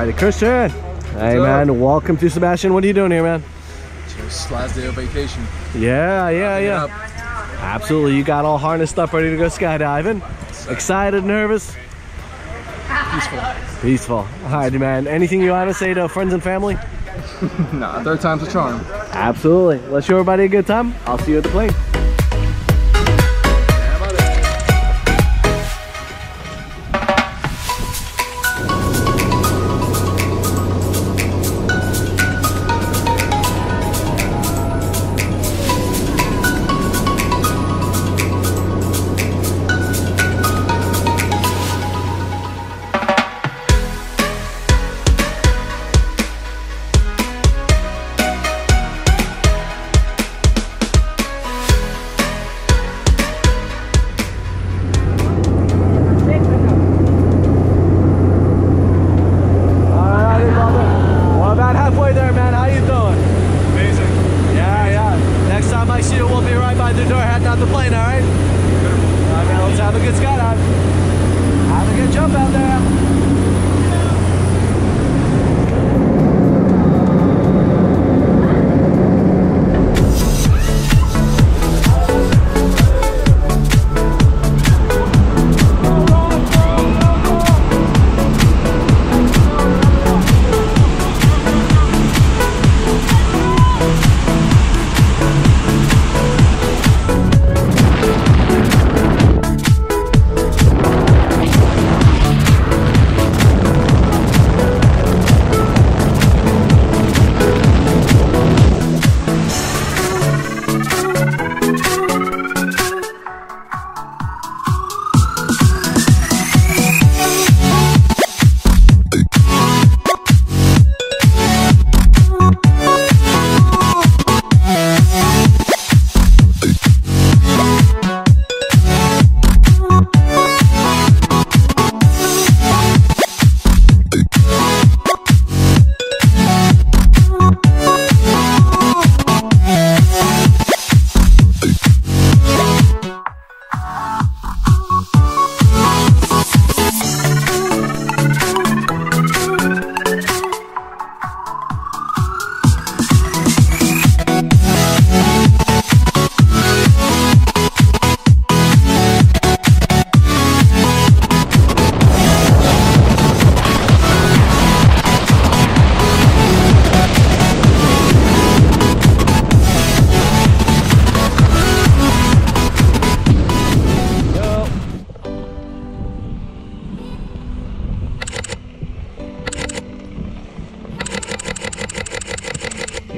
Alrighty, Christian. Hey man, welcome to Sebastian. What are you doing here, man? Just last day of vacation. Yeah, yeah, yeah. Absolutely. You got all harnessed up, ready to go skydiving. Excited, nervous, Peaceful. peaceful. Alrighty, man. Anything you want to say to friends and family? Nah, third time's a charm. Absolutely. Let's show everybody a good time. I'll see you at the plane. The plane, all right? All right, man. Let's have a good skydive. Have a good jump out there.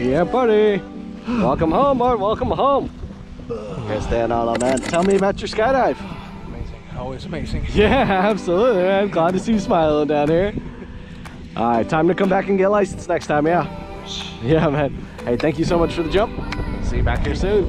Yeah, buddy. Welcome home, boy. Welcome home. Here's Dan Arnold, man. Tell me about your skydive. Amazing. Always amazing. Yeah, absolutely, man. Glad to see you smiling down here. All right, time to come back and get licensed next time, yeah? Yeah, man. Hey, thank you so much for the jump. See you back here soon.